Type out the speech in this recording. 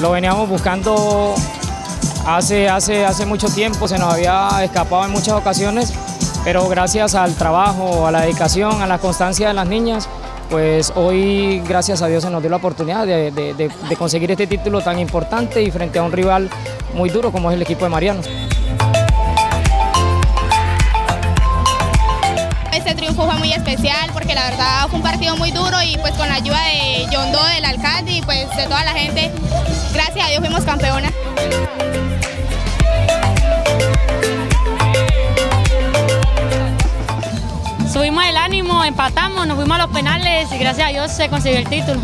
lo veníamos buscando hace, hace, hace mucho tiempo, se nos había escapado en muchas ocasiones, pero gracias al trabajo, a la dedicación, a la constancia de las niñas, pues hoy gracias a Dios se nos dio la oportunidad de, de- de- conseguir este título tan importante y frente a un rival muy duro como es el equipo de Mariano. Fue muy especial porque la verdad fue un partido muy duro y pues con la ayuda de John Doe, del alcalde y pues de toda la gente, gracias a Dios fuimos campeonas. Subimos el ánimo, empatamos, nos fuimos a los penales y gracias a Dios se consiguió el título.